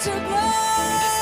to blow.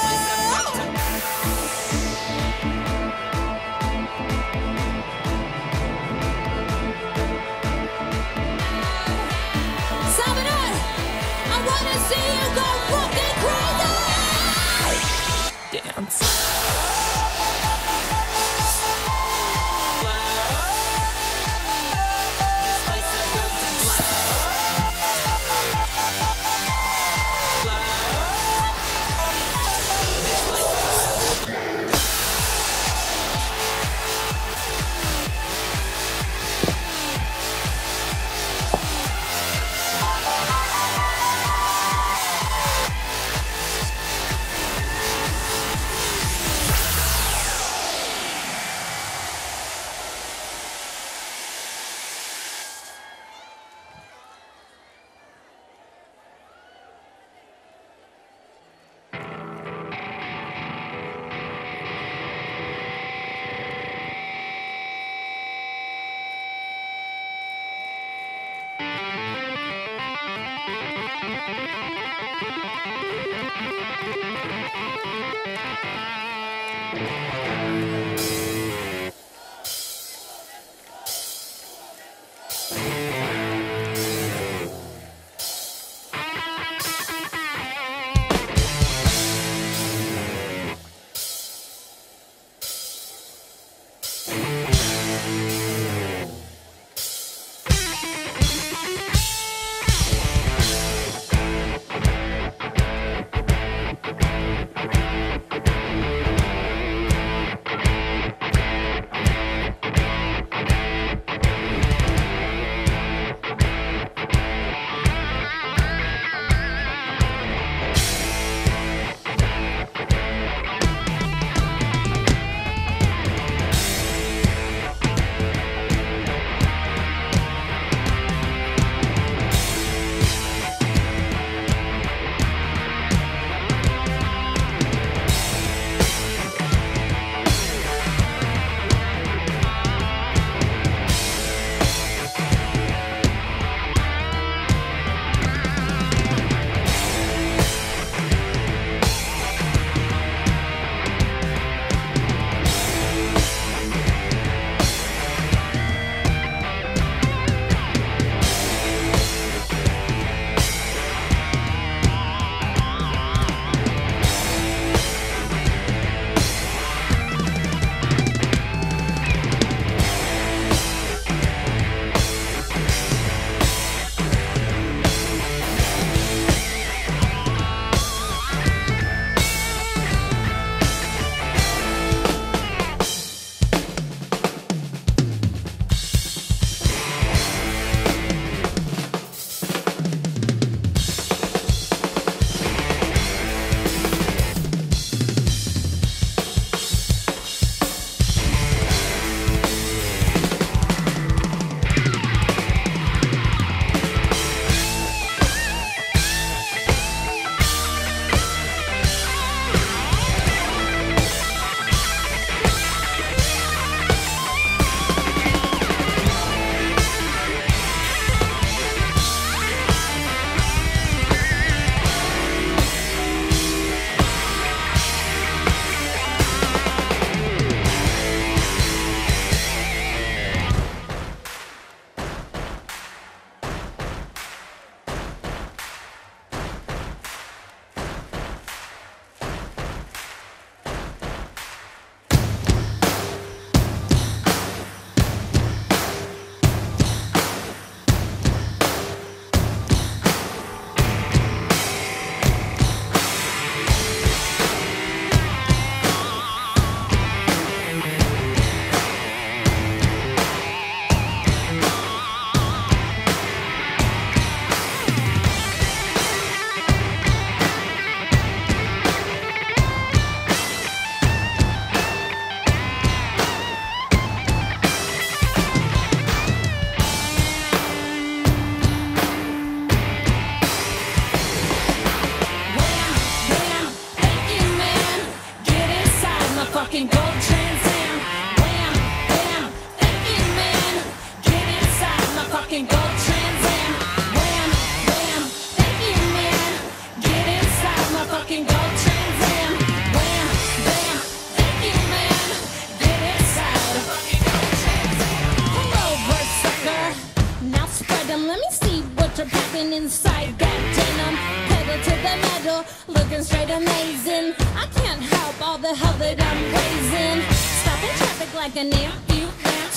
felt her breathing inside that denim. Pedal to the metal, looking straight amazing. I can't help all the hell that I'm raising. Stopping traffic like a amp, you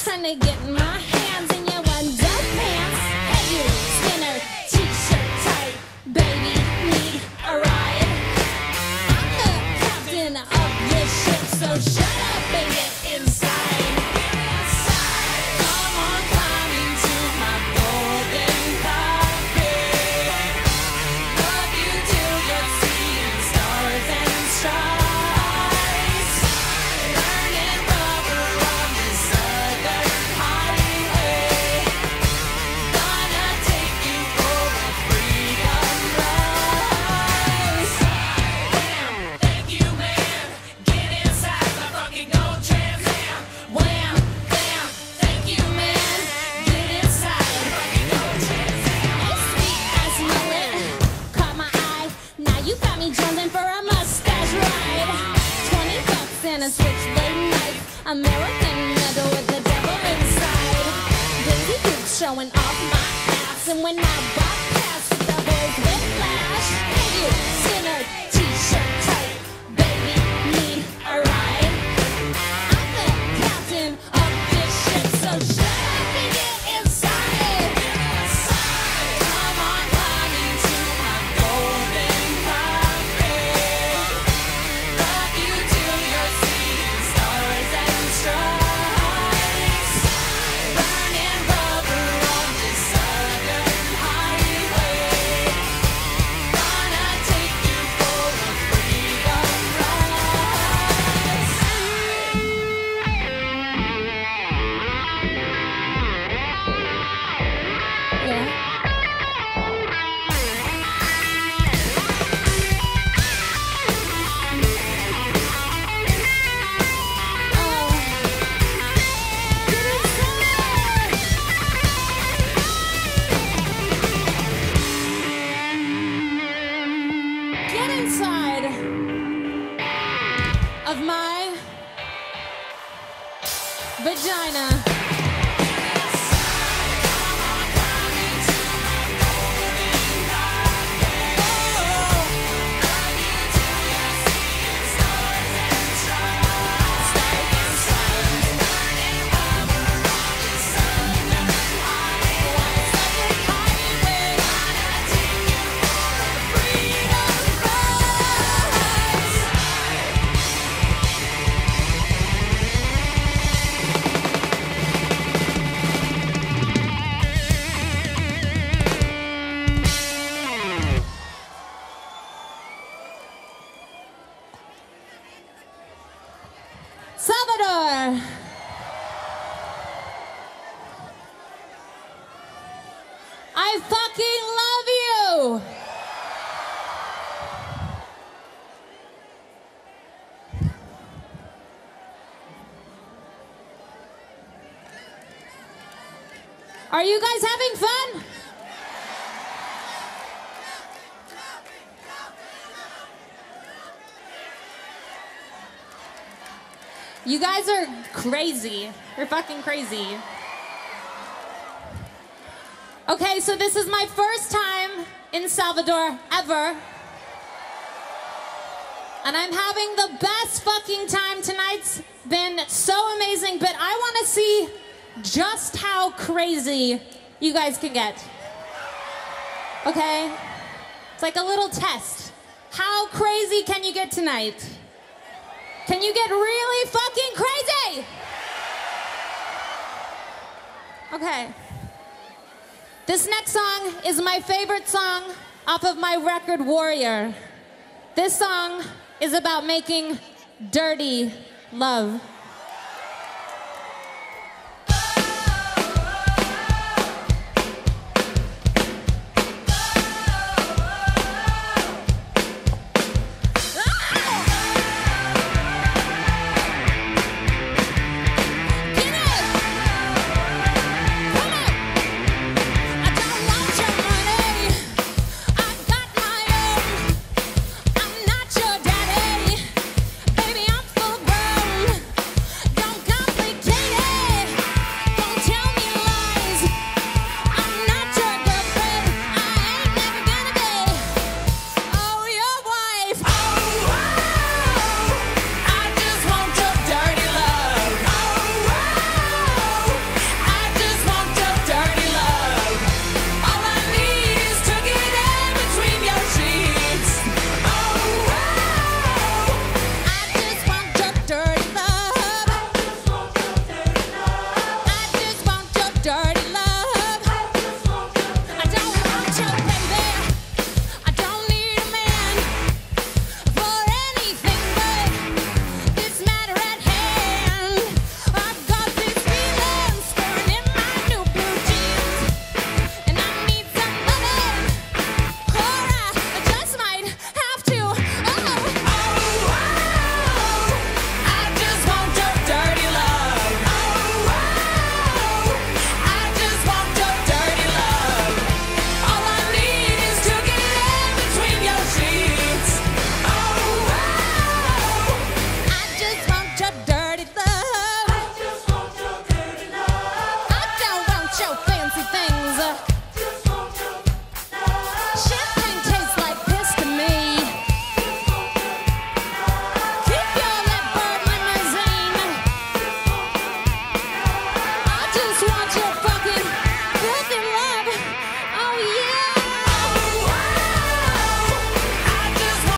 trying to get my hands in your underpants. Hey, you. Me jumping for a mustache ride. Twenty bucks and a switchblade knife. American medal with the devil inside. Baby, you showing off my ass, and when I walk Are you guys having fun? You guys are crazy. You're fucking crazy. Okay, so this is my first time in Salvador ever. And I'm having the best fucking time. Tonight's been so amazing, but I want to see just how crazy you guys can get. Okay? It's like a little test. How crazy can you get tonight? Can you get really fucking crazy? Okay. This next song is my favorite song off of my record Warrior. This song is about making dirty love.